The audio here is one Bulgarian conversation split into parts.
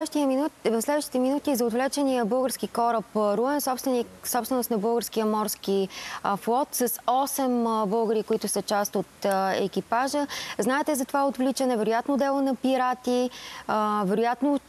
в следващите минути за отвлечения български кораб Руен, собственост на българския морски флот, с 8 българи, които са част от екипажа. Знаете за това отвличане, вероятно дело на пирати, вероятно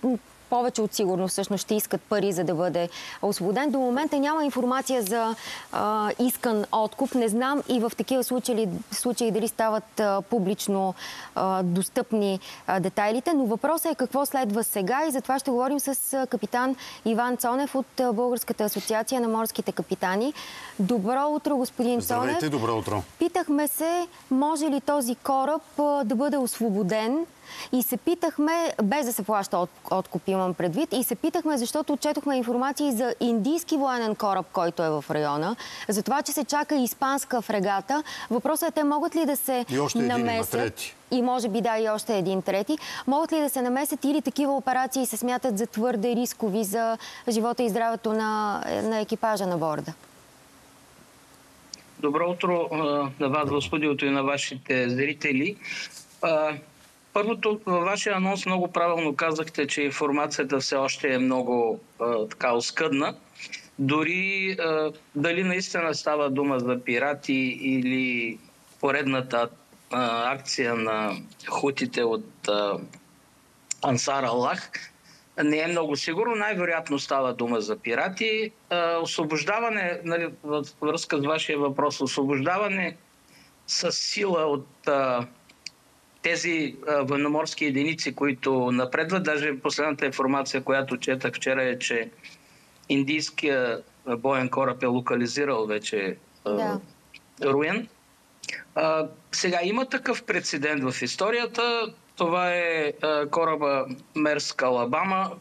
повече от сигурно всъщност ще искат пари, за да бъде освободен. До момента няма информация за а, искан откуп. Не знам и в такива случаи, случаи дали стават а, публично а, достъпни а, детайлите, но въпросът е какво следва сега и затова ще говорим с капитан Иван Цонев от Българската асоциация на морските капитани. Добро утро, господин Здравейте, Цонев. добро утро. Питахме се, може ли този кораб да бъде освободен и се питахме, без да се плаща от, откуп имам предвид, и се питахме, защото отчетохме информации за индийски военен кораб, който е в района, за това, че се чака испанска фрегата. Въпросът е, те могат ли да се и още намесят? Един, трети. И може би да, и още един трети. Могат ли да се намесят или такива операции се смятат за твърде рискови за живота и здравето на, на екипажа на борда? Добро утро на вас в студиото и на вашите зрители. Първото, във вашия анонс много правилно казахте, че информацията все още е много а, така оскъдна. Дори а, дали наистина става дума за пирати или поредната а, акция на хутите от а, Ансар Аллах, не е много сигурно. Най-вероятно става дума за пирати. А, освобождаване, нали, във връзка с вашия въпрос, освобождаване с сила от а, тези а, военноморски единици, които напредват. Даже последната информация, която четах вчера е, че индийския боен кораб е локализирал вече а, да. Руен. А, сега има такъв прецедент в историята. Това е а, кораба Мерск Алабама.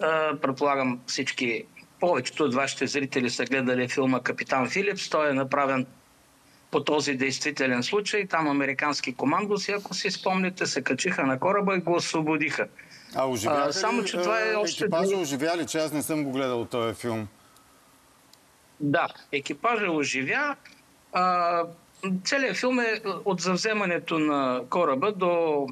А, предполагам всички, повечето от вашите зрители са гледали филма Капитан Филипс. Той е направен по този действителен случай. Там американски командоси, ако си спомните, се качиха на кораба и го освободиха. А оживяха а, само, че това е още... екипажа оживя ли, че аз не съм го гледал този филм? Да, екипажа оживя. А, целият филм е от завземането на кораба до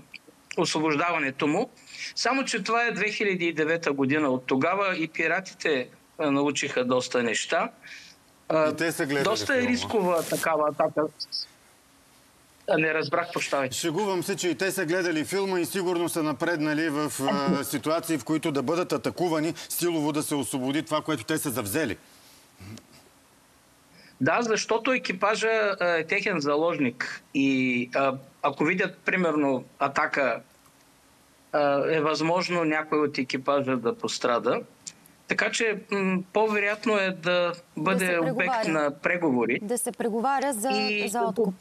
освобождаването му. Само, че това е 2009 година. От тогава и пиратите научиха доста неща. И те са гледали Доста е рискова такава атака. Не разбрах, прощавай. Шегувам се, че и те са гледали филма и сигурно са напреднали в а, ситуации, в които да бъдат атакувани, силово да се освободи това, което те са завзели. Да, защото екипажа е техен заложник. И а, ако видят, примерно, атака, а, е възможно някой от екипажа да пострада. Така че по-вероятно е да бъде да обект на преговори. Да се преговаря за, и... за откуп.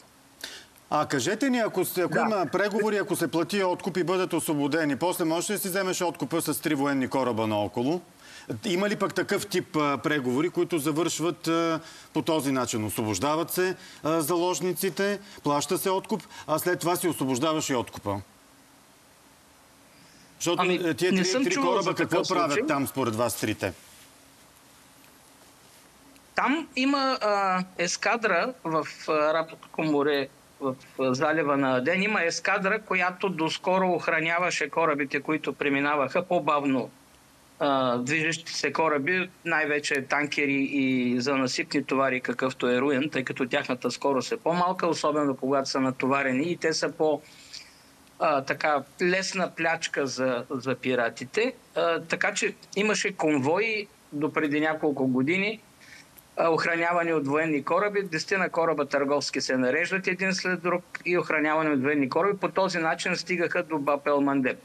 А кажете ни, ако, ако да. има преговори, ако се плати откуп и бъдат освободени, после можеш ли да си вземеш откупа с три военни кораба наоколо? Има ли пък такъв тип а, преговори, които завършват а, по този начин? Освобождават се а, заложниците, плаща се откуп, а след това си освобождаваш и откупа. Защото ами, тия три, три кораба какво правят случай. там според вас трите? Там има а, ескадра в Арабското море, в залива на Аден. Има ескадра, която доскоро охраняваше корабите, които преминаваха по-бавно движещи се кораби, най-вече танкери и за насипни товари, какъвто е Руен, тъй като тяхната скорост е по-малка, особено когато са натоварени и те са по- а, така лесна плячка за, за пиратите. А, така че имаше конвои до преди няколко години, а, охранявани от военни кораби. Десетина кораба търговски се нареждат един след друг и охранявани от военни кораби. По този начин стигаха до Бапел Мандеп.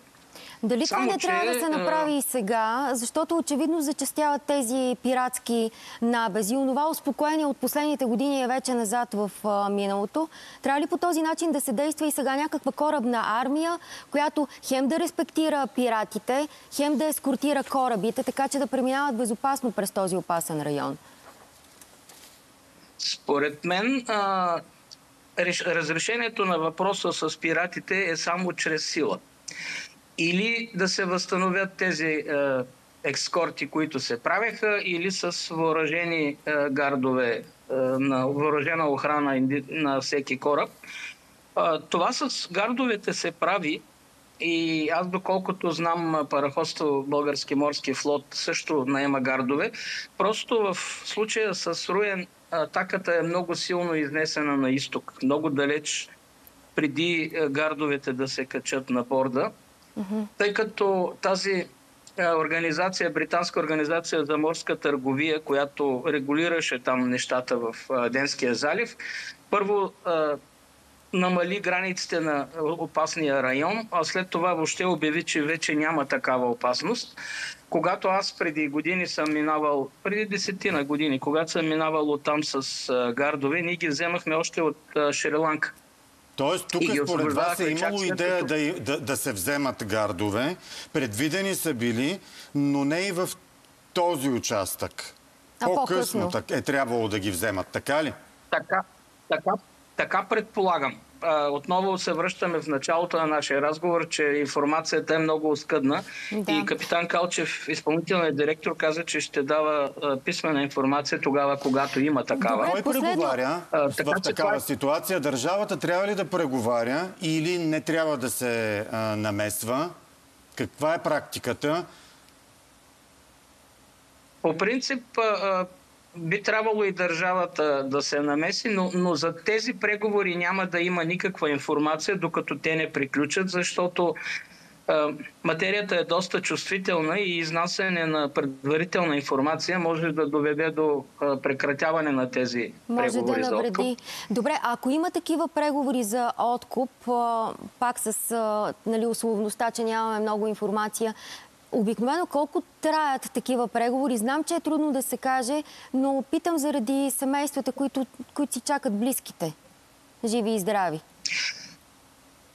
Дали Само, това не че... трябва да се направи и сега? Защото очевидно зачастяват тези пиратски набези. Онова успокоение от последните години е вече назад в а, миналото. Трябва ли по този начин да се действа и сега някаква корабна армия, която хем да респектира пиратите, хем да ескортира корабите, така че да преминават безопасно през този опасен район? Според мен а, разрешението на въпроса с пиратите е само чрез сила или да се възстановят тези е, екскорти, които се правеха, или с въоръжени е, гардове е, на въоръжена охрана на всеки кораб. Е, това с гардовете се прави И аз, доколкото знам, параходство Български морски флот също наема гардове. Просто в случая с Руен атаката е много силно изнесена на изток, много далеч преди гардовете да се качат на борда. Тъй като тази организация, британска организация за морска търговия, която регулираше там нещата в Денския залив, първо намали границите на опасния район, а след това въобще обяви, че вече няма такава опасност. Когато аз преди години съм минавал, преди десетина години, когато съм минавал от там с гардове, ние ги вземахме още от Шри-Ланка. Тоест, тук според вас е имало идея да, да, да се вземат гардове. Предвидени са били, но не и в този участък. По-късно е трябвало да ги вземат, така ли? Така, така, така предполагам. Отново се връщаме в началото на нашия разговор, че информацията е много оскъдна. Да. И капитан Калчев, изпълнителният директор, каза, че ще дава писмена информация тогава, когато има такава. Кой преговаря а, така, в такава това... ситуация? Държавата трябва ли да преговаря или не трябва да се а, намесва? Каква е практиката? По принцип, а, би трябвало и държавата да се намеси, но, но за тези преговори няма да има никаква информация, докато те не приключат, защото а, материята е доста чувствителна и изнасяне на предварителна информация може да доведе до а, прекратяване на тези може преговори да навреди. за откуп. Добре, ако има такива преговори за откуп, а, пак с нали, условността, че нямаме много информация, Обикновено колко траят такива преговори? Знам, че е трудно да се каже, но питам заради семействата, които, които си чакат близките. Живи и здрави.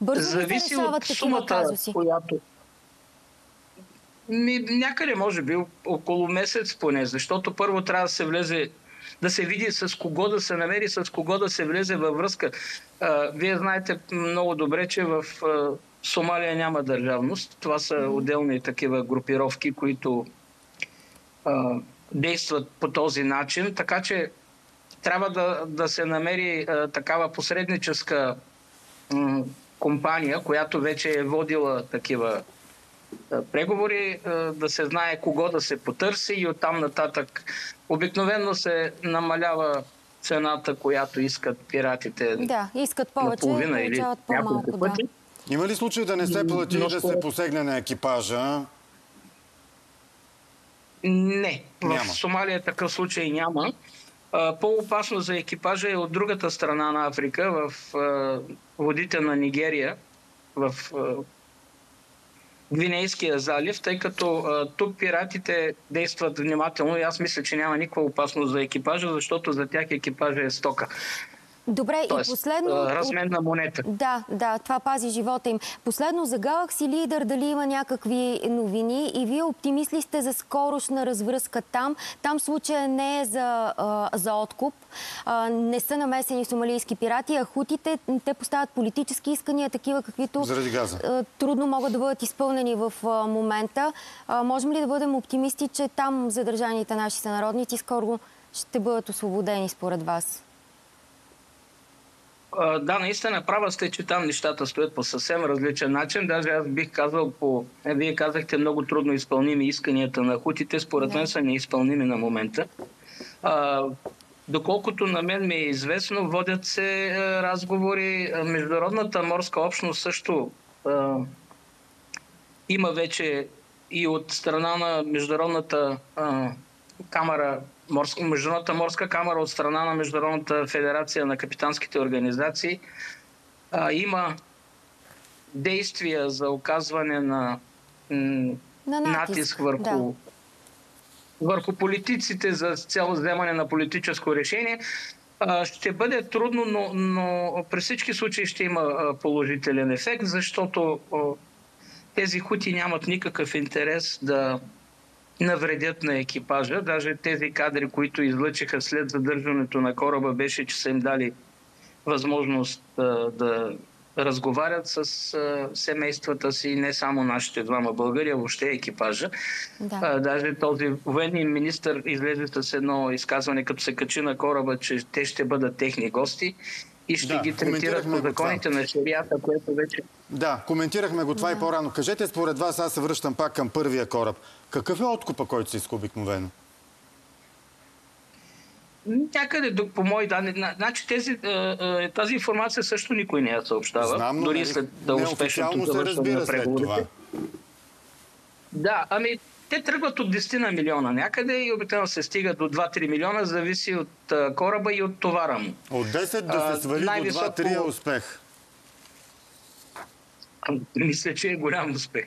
Бързо ли се решават такива казуси? Която... Ми, някъде, може би, около месец поне, защото първо трябва да се влезе да се види с кого да се намери, с кого да се влезе във връзка. Вие знаете много добре, че в Сомалия няма държавност. Това са отделни такива групировки, които действат по този начин. Така че трябва да, да се намери а, такава посредническа м, компания, която вече е водила такива преговори, а, да се знае кого да се потърси и оттам нататък. Обикновено се намалява цената, която искат пиратите. Да, искат повече, получават по-малко. Да. Има ли случай да не се плати и да се посегне на екипажа? Не. Няма. В Сомалия такъв случай няма. По-опасно за екипажа е от другата страна на Африка, в водите на Нигерия, в Гвинейския залив, тъй като тук пиратите действат внимателно и аз мисля, че няма никаква опасност за екипажа, защото за тях екипажа е стока. Добре, Тоест, и последно... Размен на монета. Да, да, това пази живота им. Последно за Galaxy Leader дали има някакви новини и вие оптимист ли сте за скорошна развръзка там? Там случая не е за, а, за откуп. А, не са намесени сомалийски пирати, а хутите те поставят политически искания, такива каквито Заради газа. А, трудно могат да бъдат изпълнени в а, момента. А, можем ли да бъдем оптимисти, че там задържаните наши сънародници скоро ще бъдат освободени според вас? Да, наистина права сте, че там нещата стоят по съвсем различен начин. Даже аз бих казал по... Е, вие казахте много трудно изпълними исканията на хутите. Според мен са неизпълними на момента. А, доколкото на мен ми е известно, водят се а, разговори. Международната морска общност също а, има вече и от страна на Международната а, камера морска, Международната морска камера от страна на Международната федерация на капитанските организации а, има действия за оказване на, м- на натиск, натиск върху, да. върху политиците за цяло вземане на политическо решение. Ще бъде трудно, но, но при всички случаи ще има положителен ефект, защото тези хути нямат никакъв интерес да навредят на екипажа. Даже тези кадри, които излъчиха след задържането на кораба, беше, че са им дали възможност да, да разговарят с а, семействата си, не само нашите двама българи, а въобще екипажа. Да. А, даже този военен министр излезе с едно изказване, като се качи на кораба, че те ще бъдат техни гости и ще да, ги третират по законите на шарията, което вече Да, коментирахме го това и по-рано. Кажете според вас, аз се връщам пак към първия кораб. Какъв е откупа, който се иска обикновено? Някъде до- по мои данни. на- Значи тези, тази информация също никой не я съобщава. Знам, но дори нали, след да успешното завършване на след това. преговорите. Да, ами те тръгват от 10 на милиона някъде и обикновено се стига до 2-3 милиона, зависи от кораба и от товара му. От 10 да се свали до най-високо- 2-3 е успех. Мисля, че е голям успех.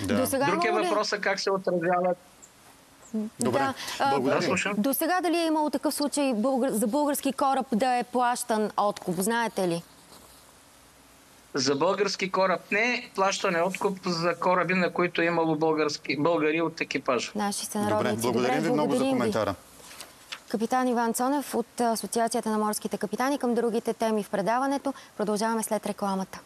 Да. До сега Друг е въпросът как се отразяват. Добре, Да. Благодаря. Да, слушам. До сега дали е имало такъв случай за български кораб да е плащан откуп? Знаете ли? За български кораб не, плащане откуп за кораби, на които е имало български, българи от екипажа. Наши Добре, сънародници. благодарим ви много за коментара. Капитан Иван Цонев от Асоциацията на морските капитани към другите теми в предаването. Продължаваме след рекламата.